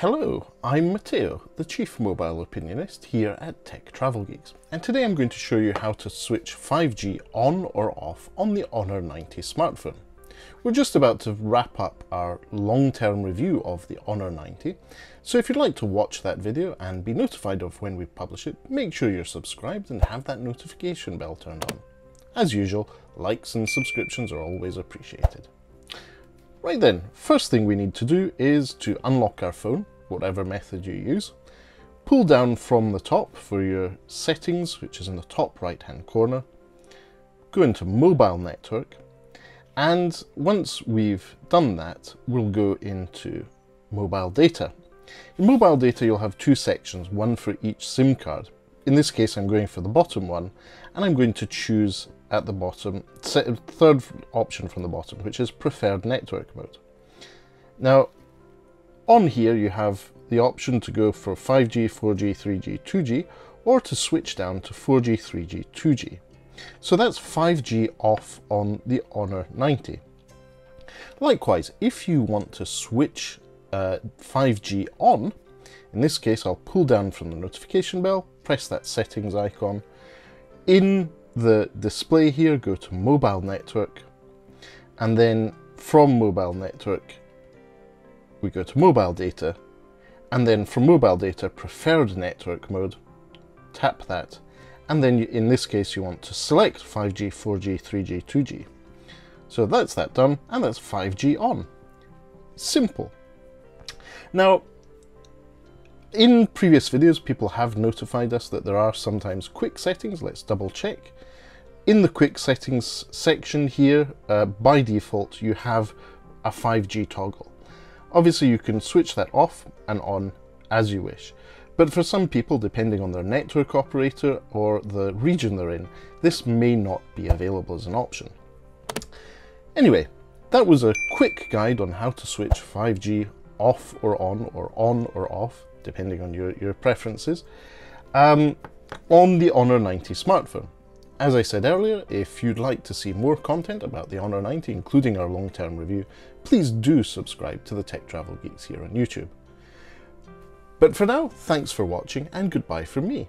Hello, I'm Matteo, the Chief Mobile Opinionist here at Tech Travel Geeks, and today I'm going to show you how to switch 5G on or off on the Honor 90 smartphone. We're just about to wrap up our long-term review of the Honor 90, so if you'd like to watch that video and be notified of when we publish it, make sure you're subscribed and have that notification bell turned on. As usual, likes and subscriptions are always appreciated. Right then, first thing we need to do is to unlock our phone, whatever method you use. Pull down from the top for your settings, which is in the top right hand corner. Go into mobile network. And once we've done that, we'll go into mobile data. In mobile data, you'll have two sections, one for each SIM card. In this case, I'm going for the bottom one, and I'm going to choose at the bottom, third option from the bottom, which is preferred network mode. Now, on here you have the option to go for 5G, 4G, 3G, 2G, or to switch down to 4G, 3G, 2G. So that's 5G off on the Honor 90. Likewise, if you want to switch uh, 5G on, in this case I'll pull down from the notification bell, press that settings icon. In the display here, go to mobile network, and then from mobile network, we go to mobile data, and then from mobile data, preferred network mode, tap that, and then in this case you want to select 5G, 4G, 3G, 2G. So that's that done, and that's 5G on. Simple. Now, in previous videos, people have notified us that there are sometimes quick settings. Let's double check. In the quick settings section here, uh, by default, you have a 5G toggle. Obviously, you can switch that off and on as you wish. But for some people, depending on their network operator or the region they're in, this may not be available as an option. Anyway, that was a quick guide on how to switch 5G off or on, or on or off, depending on your, your preferences, um, on the Honor 90 smartphone. As I said earlier, if you'd like to see more content about the Honor 90, including our long-term review, please do subscribe to the Tech Travel Geeks here on YouTube. But for now, thanks for watching and goodbye from me.